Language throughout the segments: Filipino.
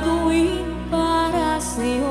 ay gagawin para sa'yo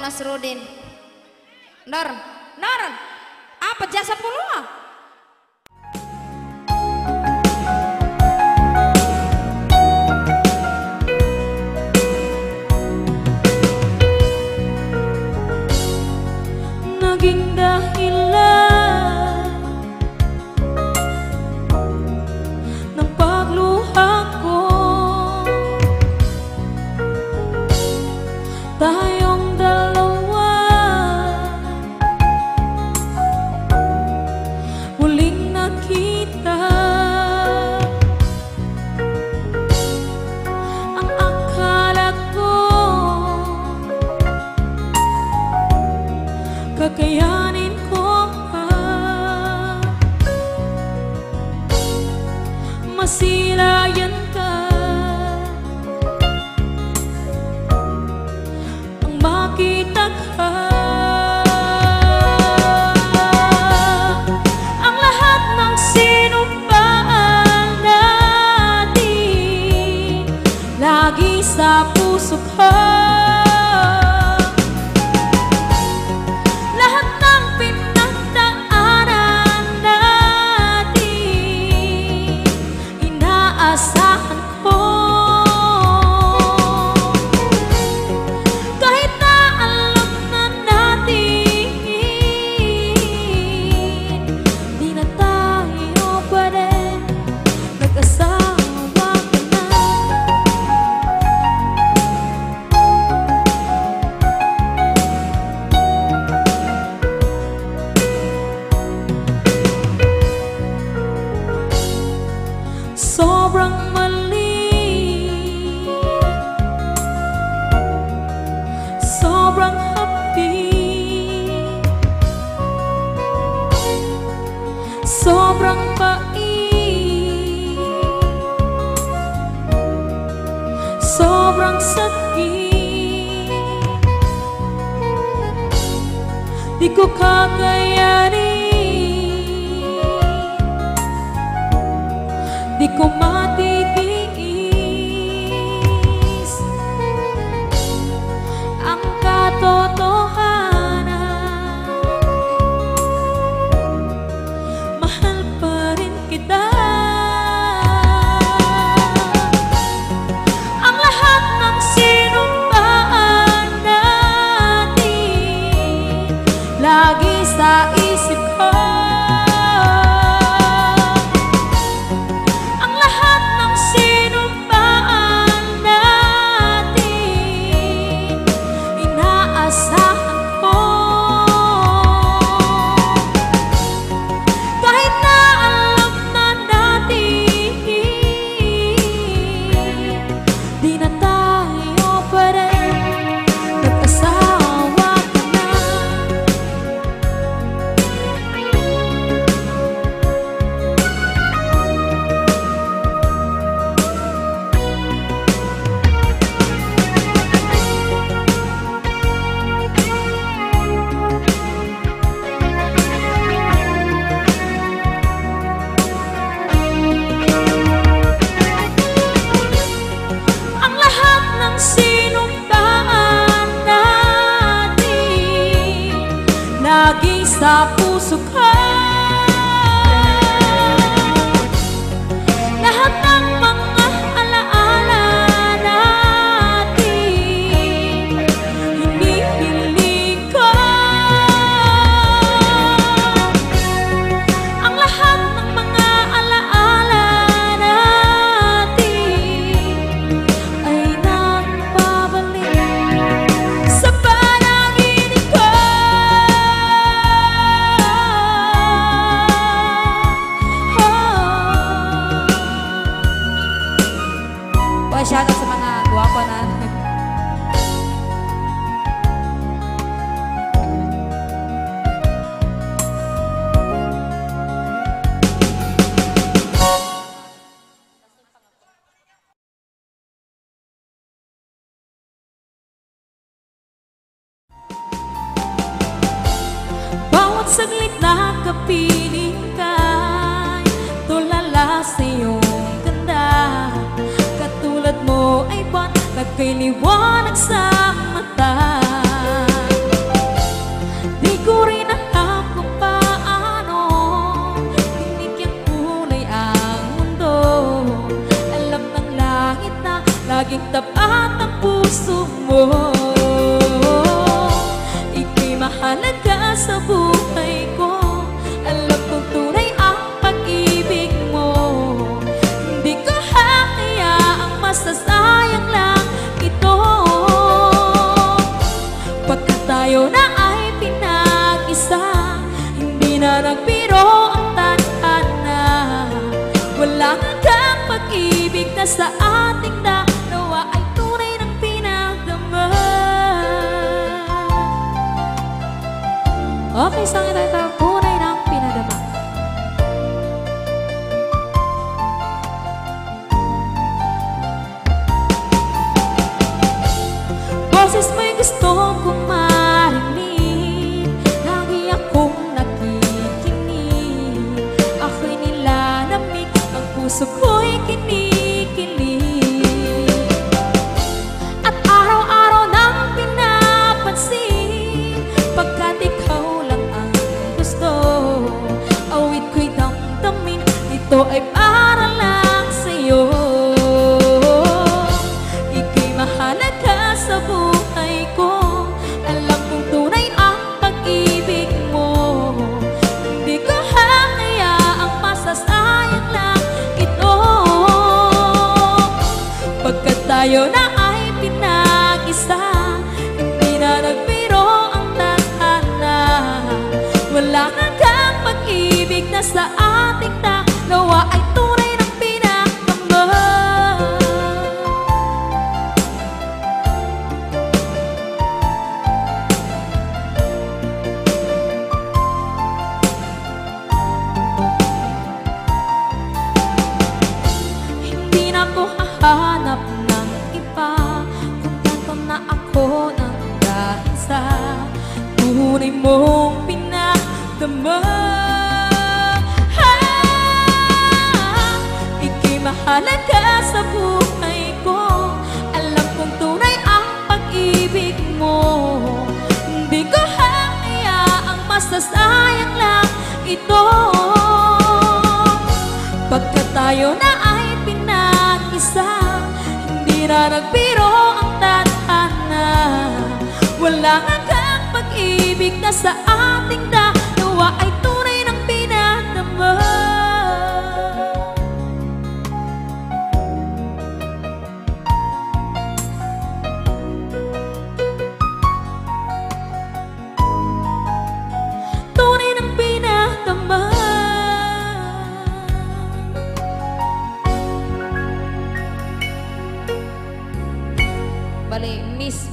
Nasrudin. Nor, Nor, apa jasa puluh? Kita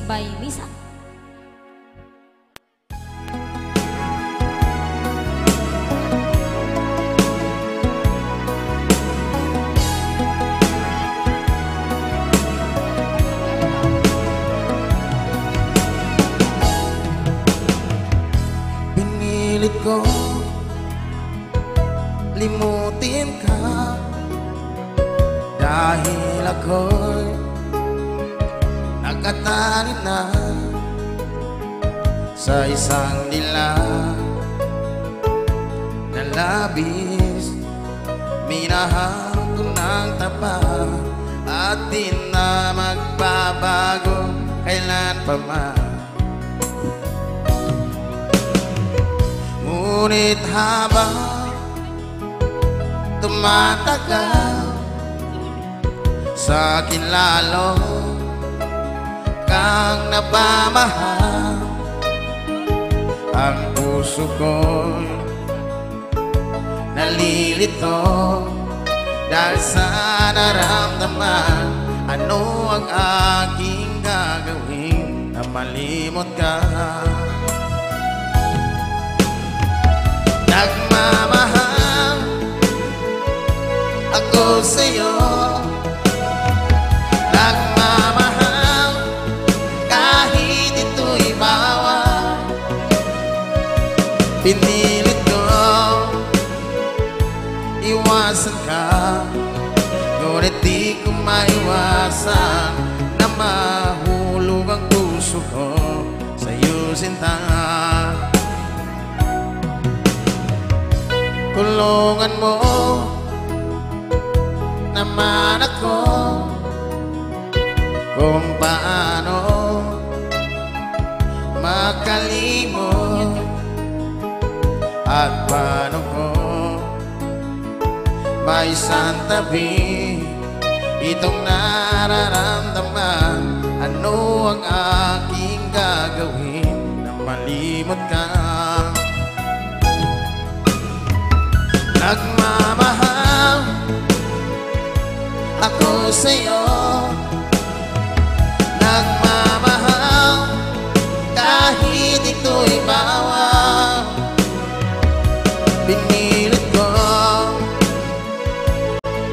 by Lisa.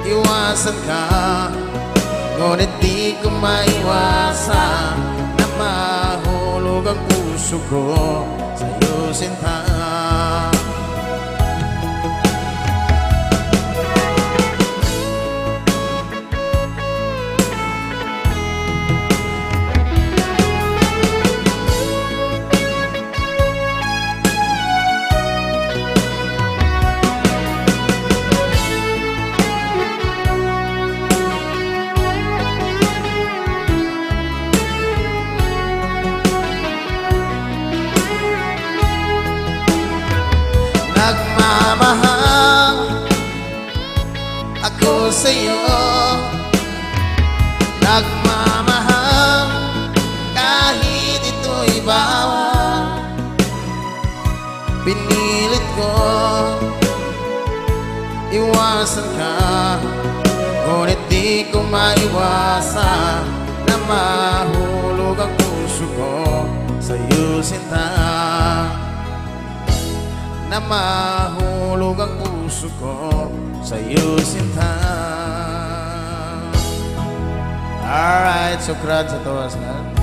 iwasan ka. Ngunit di ko maiwasan Na mahulog ang puso ko. Sa'yo sinta iwasan Na mahulog ang puso ko sa iyo sinta Na mahulog ang puso ko sa iyo sinta Alright, so crowd sa tawas na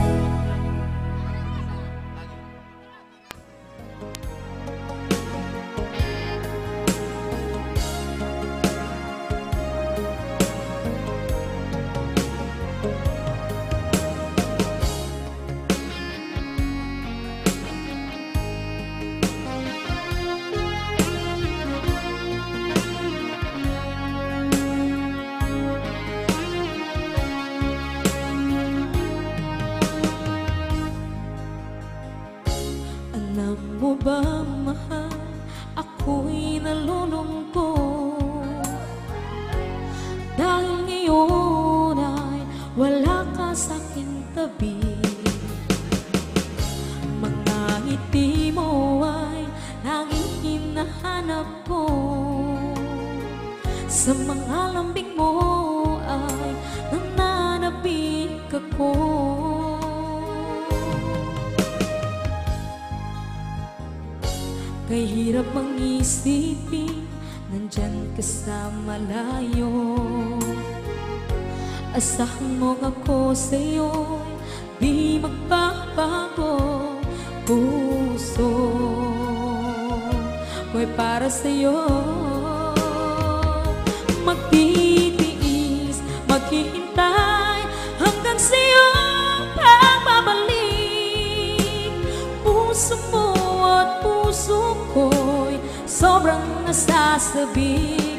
the stars to be.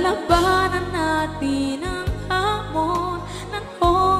Lalabanan natin ang hamon. Ng oras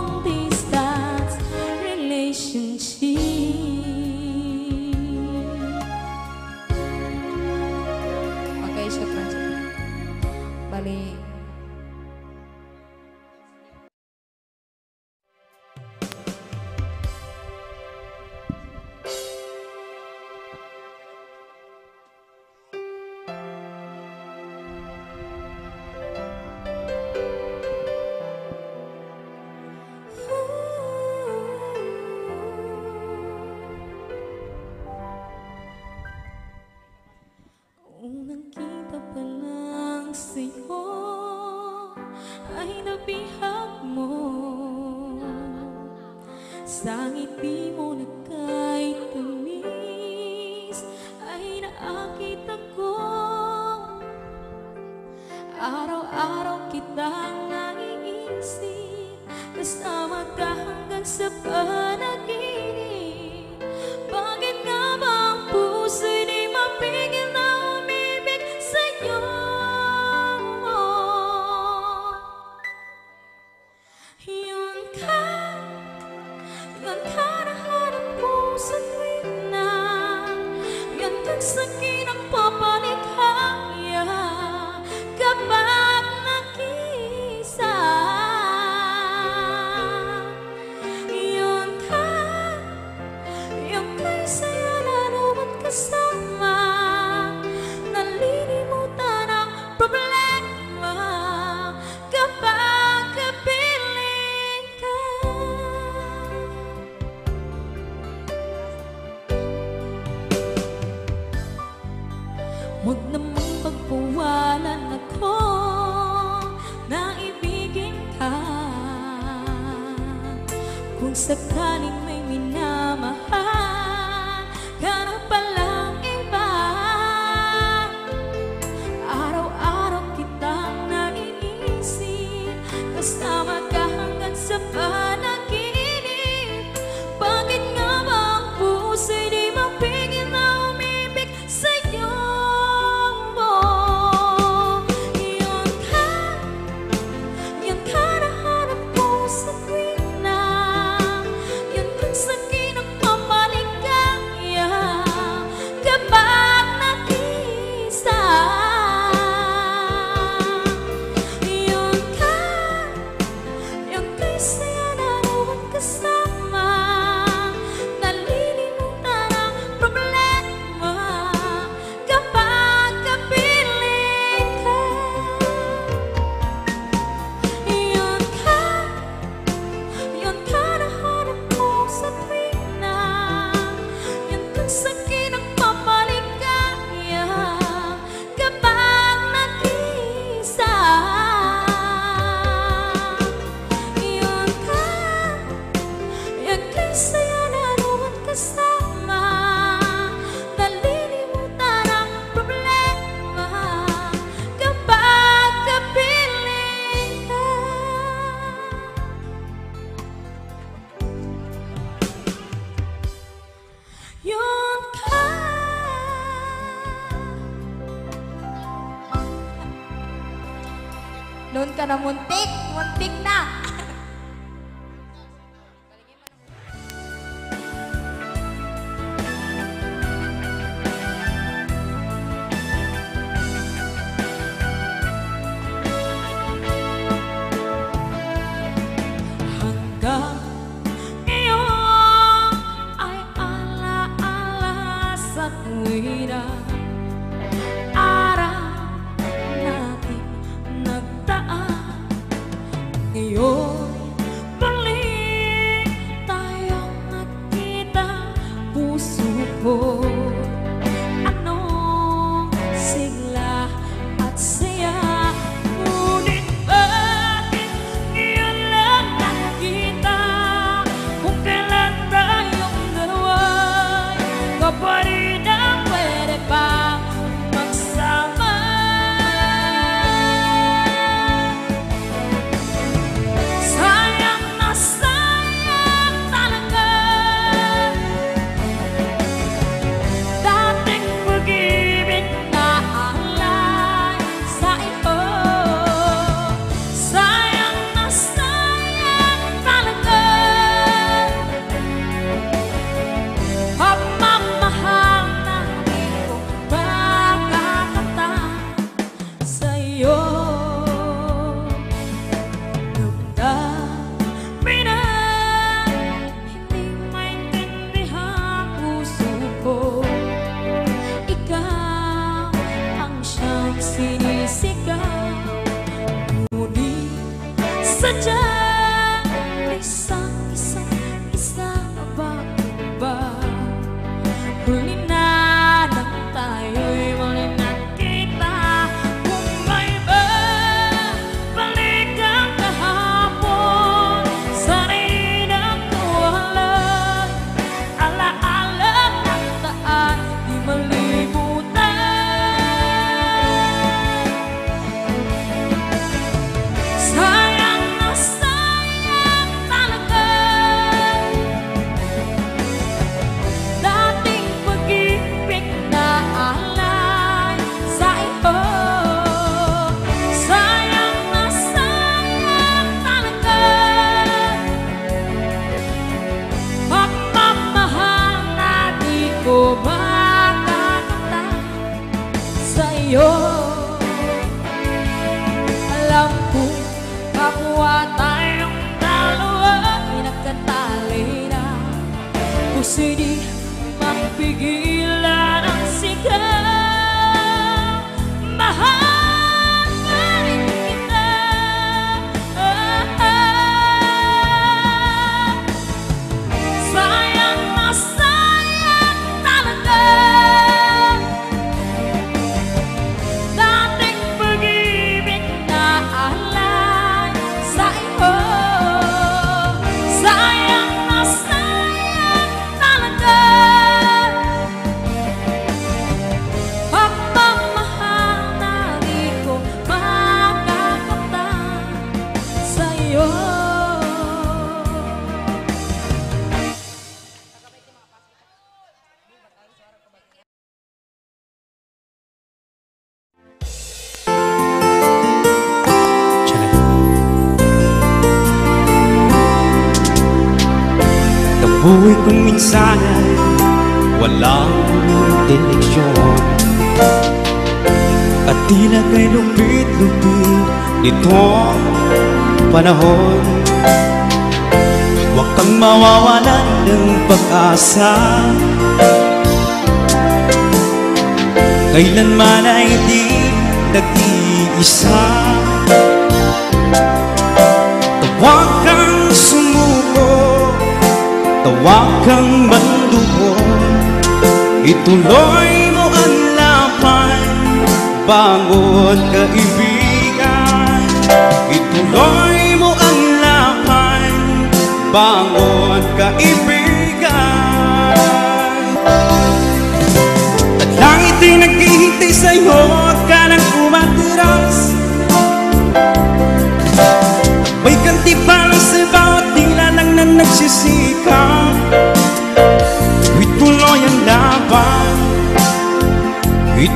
such a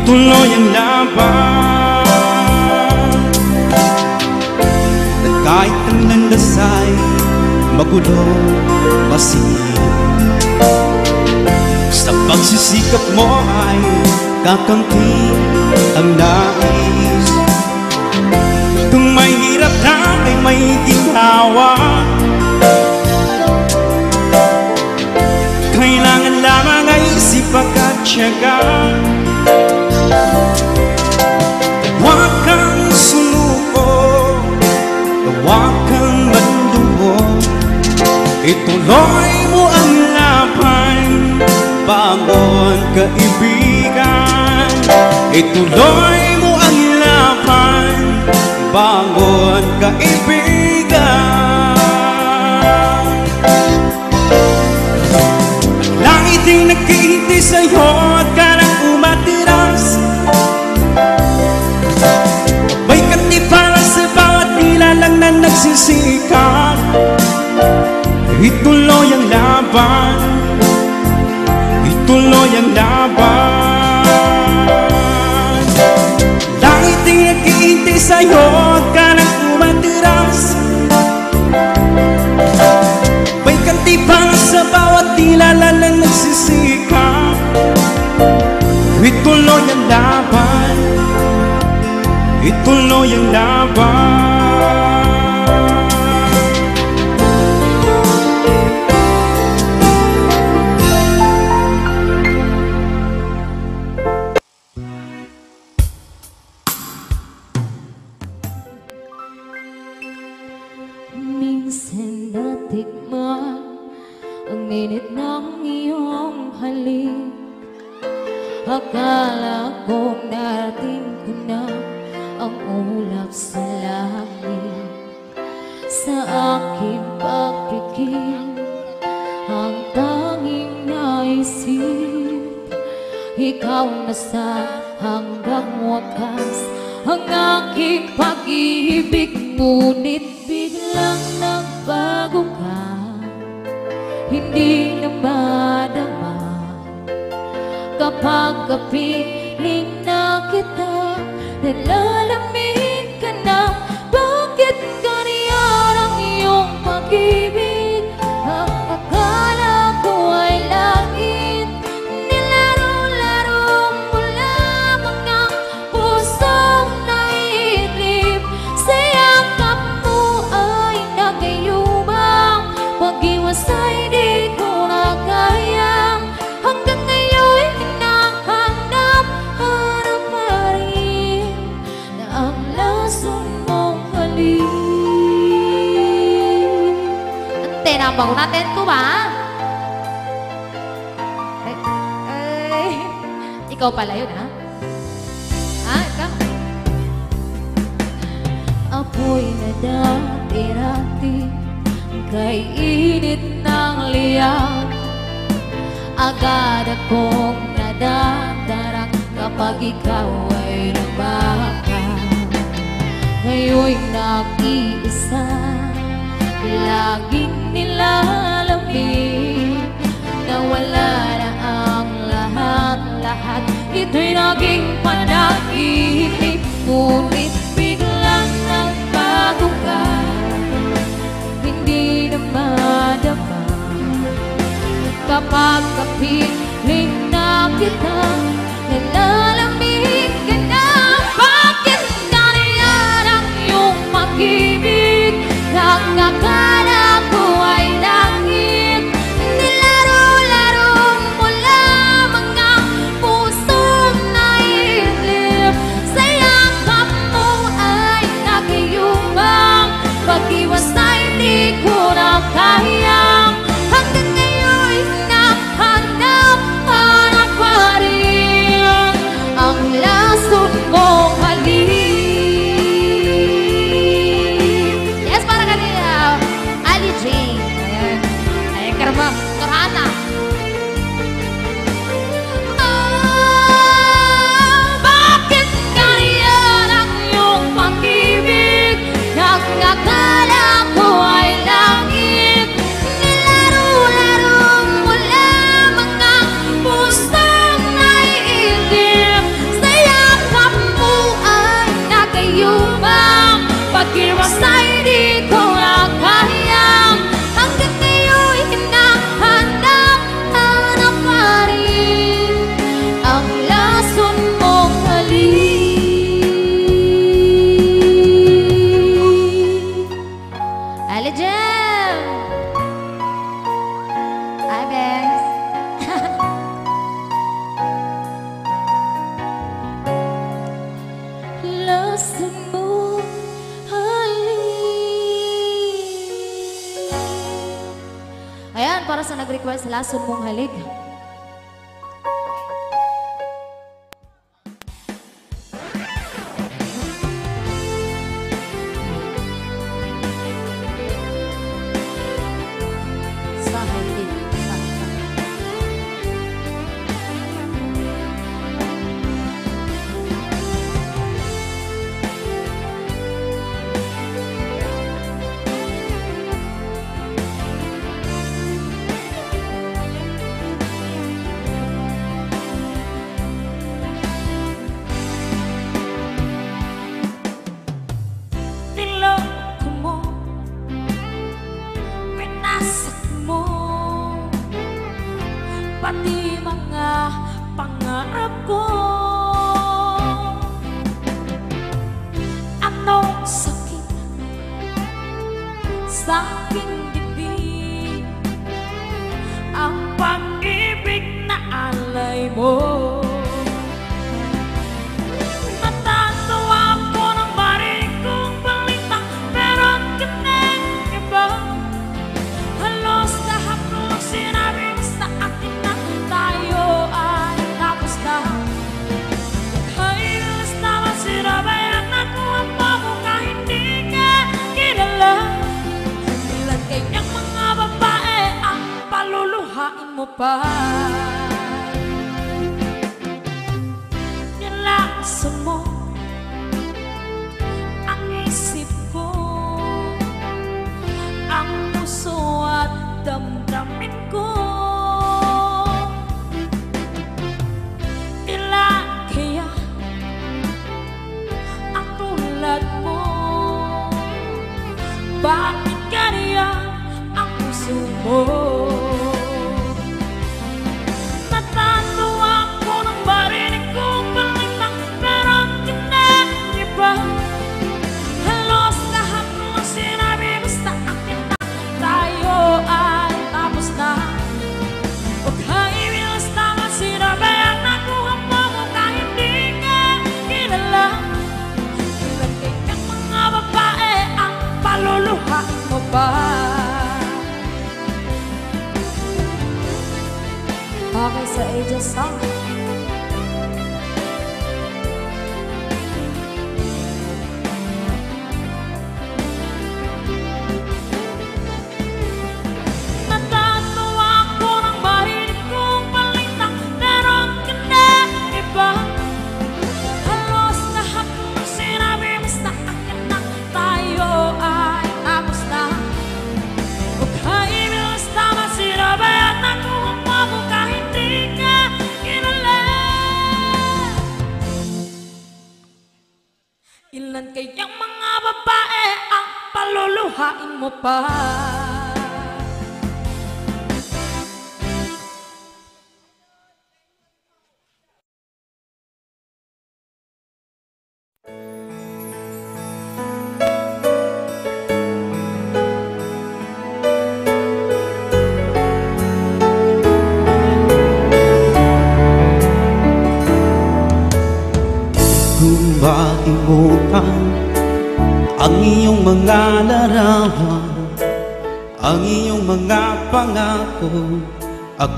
Ituloy ang laban At kahit ang landas ay magulo masikip Sa pagsisikap mo ay kakampi ang nais. Kung may hirap na ay may ginhawa Kailangan lamang ay sipag at tiyaga Ituloy mo ang laban Bangon kaibigan. Ituloy mo ang laban Bangon kaibigan. Langit ay naghihintay sa'yo At ka nang umatiras. May katiparan sa bawat tila lang na nagsisikap laban. Ituloy ang laban. Langit ay naghihintay sa'yo At ka nang umatiras May kantipang sa bawat tila lang na nagsisikap Ituloy ang laban. Ituloy ang laban biglang nagbago ka. Hindi na madama. Kapag kapiling na kita Nalalamig ka na. Bakit ganyan ang iyong pag-ibig Antena ang bago natin ito ba? Ay, ay, ikaw pala yun ha? Ha? Ikaw? Apoy na dati-dati Kay init ng liyak Agad akong nadadarang Kapag ikaw ay nabaka Ngayon'y nag-iisa Laging nilalamig Na wala na ang lahat-lahat Ito'y naging panaginip Ngunit biglang nagbago ka. Hindi na madama. Kapag kapiling na kita Nalalamig paluluhain mo ba? Okay sa Aegis Song.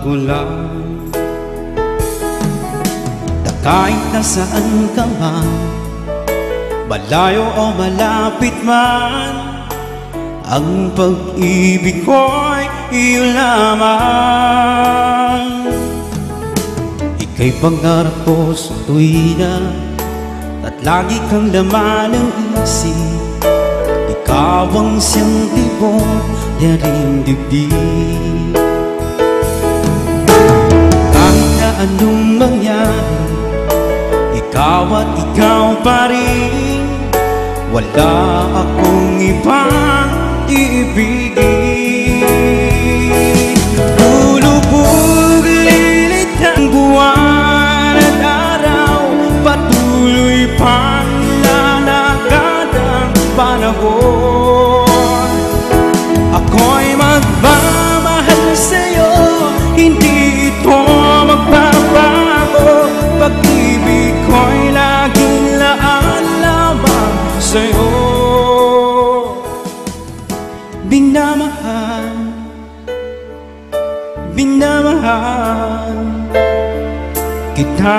Lang. Na kahit nasaan ka man Malayo o malapit man Ang pag-ibig ko'y iyo lamang. Ika'y pangarap ko sa tuwina At lagi kang laman ng isip. Ikaw ang siyang tibok Yaring dibdib anong mangyari Ikaw at ikaw pa rin. Wala akong ibang iibigin Lulubugin ang buwan Patuloy pang lalakad panahon Pag-ibig ko'y laging laan lamang sa'yo. Binamahal Binamahal Kita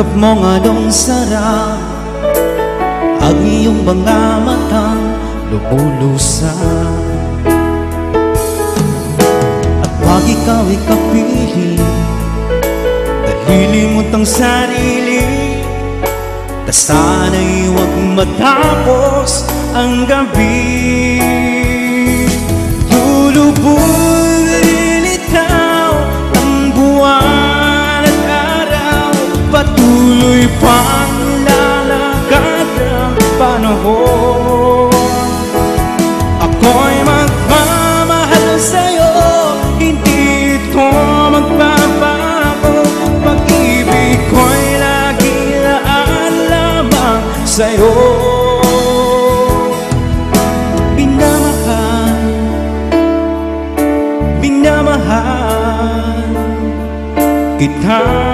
Ang yakap mong anong sarap Ang iyong mga matang lumulusan At wag ikaw ikapili Nalilimot ang sarili. Na sana'y huwag matapos ang gabi. Lulubugin Patuloy pang lalakad ang panahon. Ako'y magmamahal sa'yo Hindi ito magbabago Pag-ibig ko'y lagi laan lamang sa'yo. Binamahal Binamahal Kita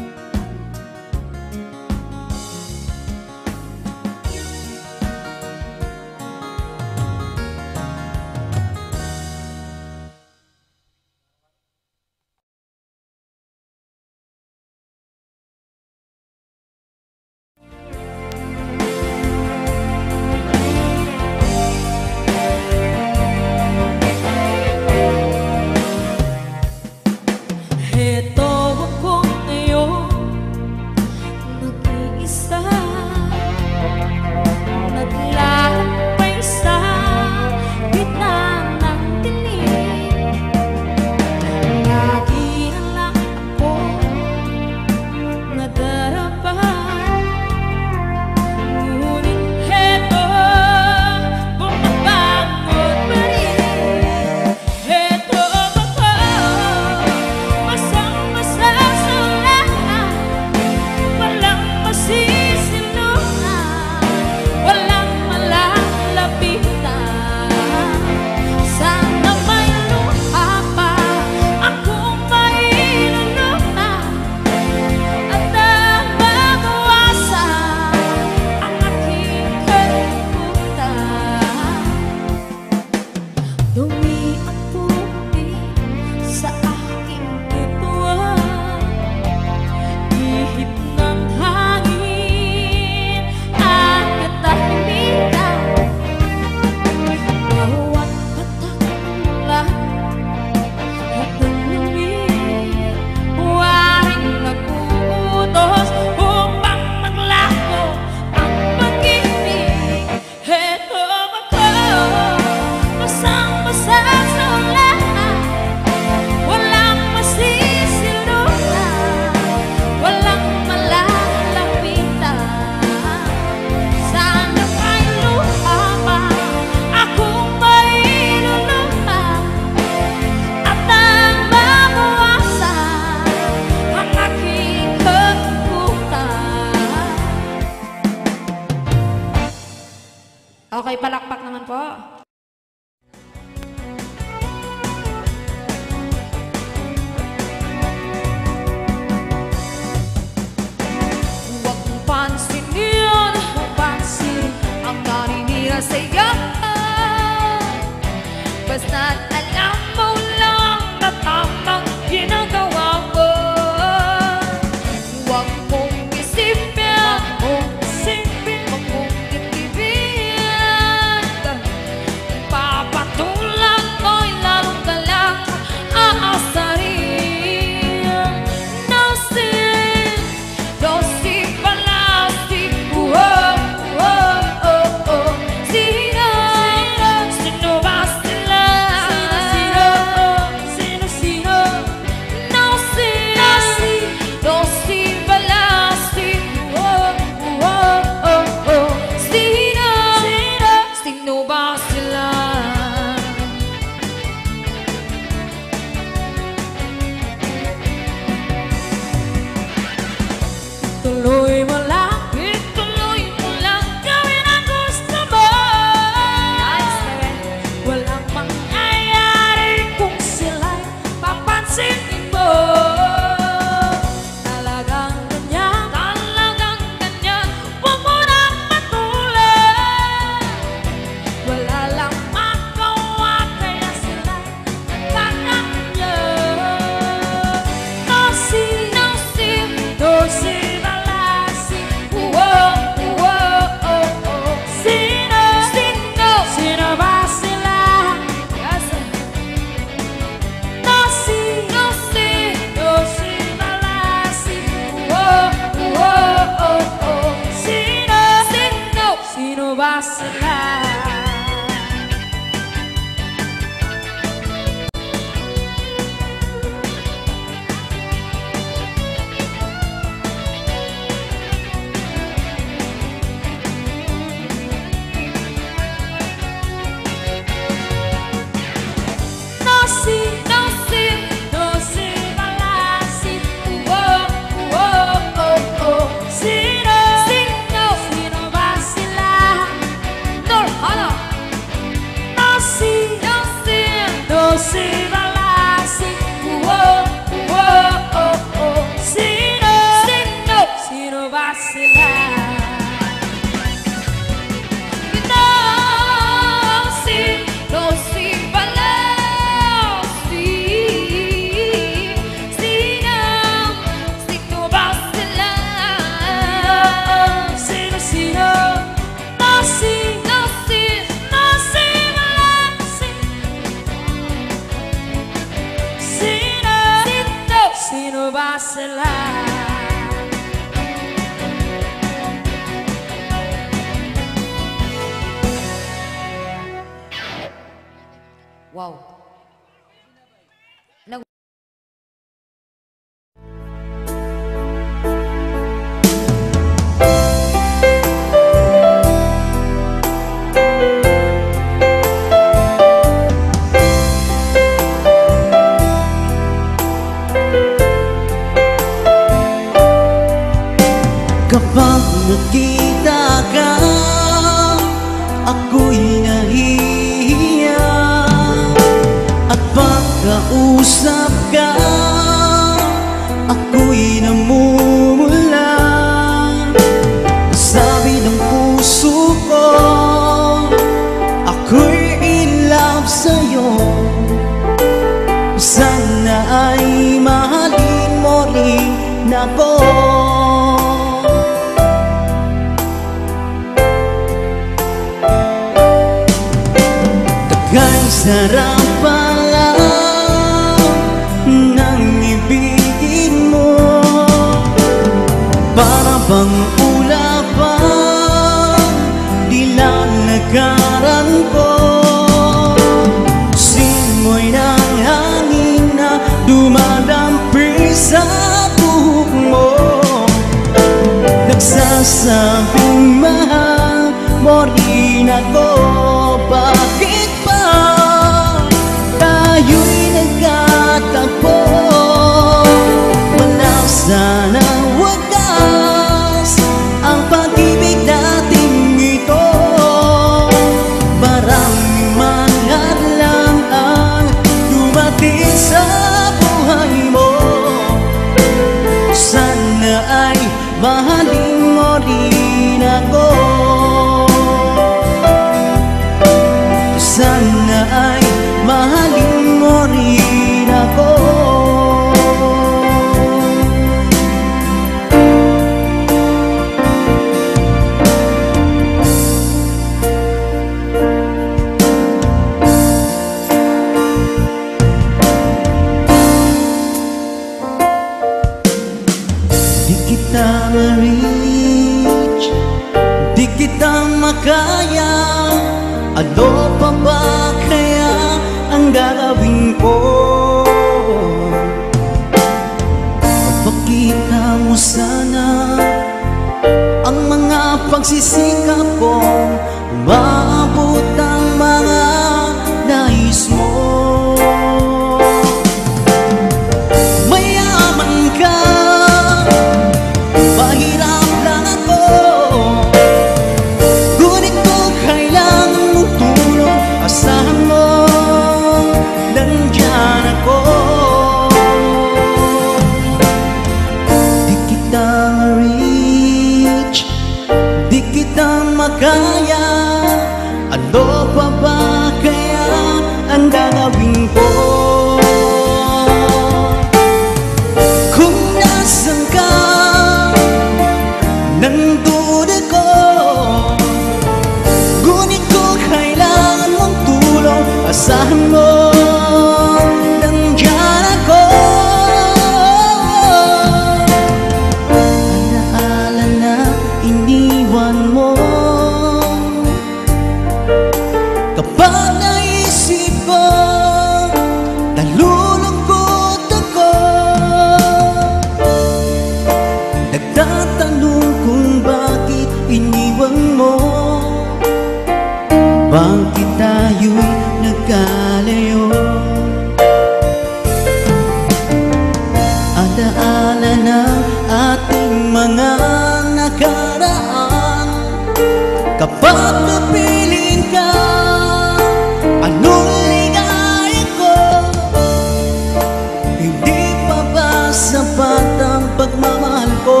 sapat ang pagmamahal ko.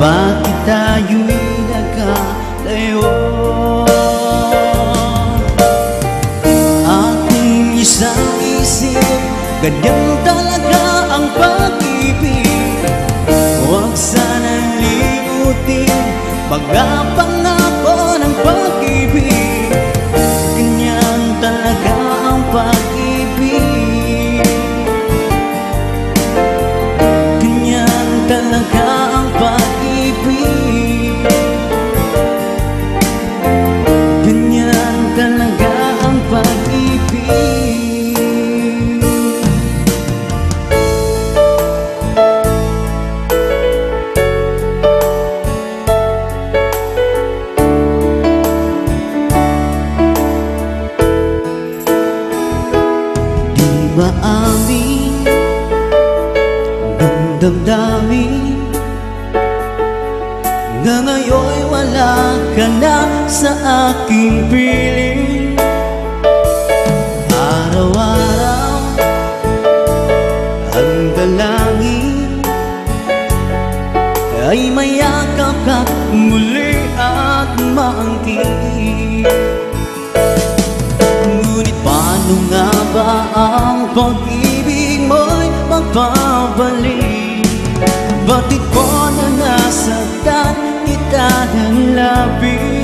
Bakit tayo'y nagkalayo? Ating isang isip Ganyan talaga ang pag-ibig. Huwag sanang limutin Mga aking piling Araw-araw ang dalangin Ay mayakap ka muli at maangkin Ngunit paano nga ba ang pag-ibig mo'y magpapalik? Bakit ko na nasaktan kita ng labis?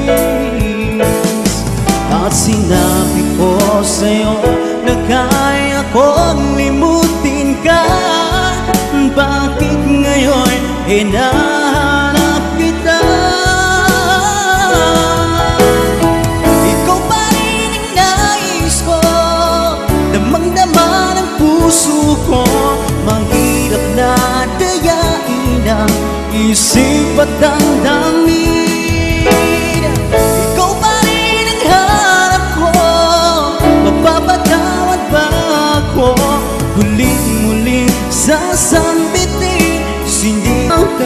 At sinabi ko sa'yo na kaya kong limutin ka. Bakit ngayon hinahanap kita? Ikaw pa rin ang nais ko? Damang-dama ng puso ko. Mahirap na dayain ang isip at damdamin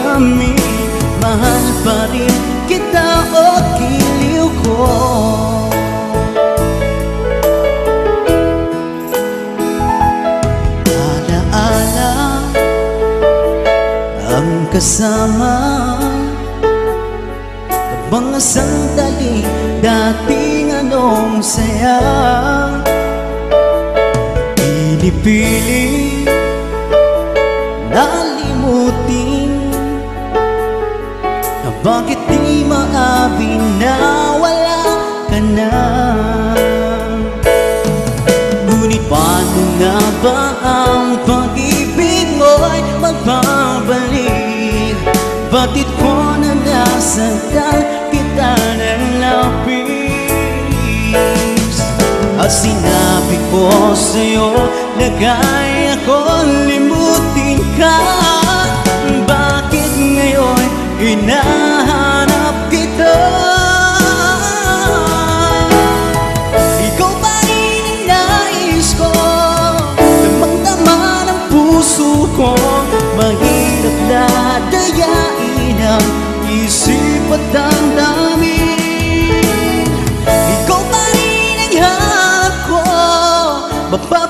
kami. Mahal pa rin kita o giliw ko. Alaala ang kasama. Mga sandali dating anong saya. Pinipili bakit di maabi na wala ka na Ngunit paano nga ba ang pag-ibig mo'y magbabalik? Bakit ko na nasaktan kita ng labis? At sinabi ko sa'yo na kaya kong limutin ka Bakit ngayon hinahanap damdamin Ikaw pa ko. Mapapatawad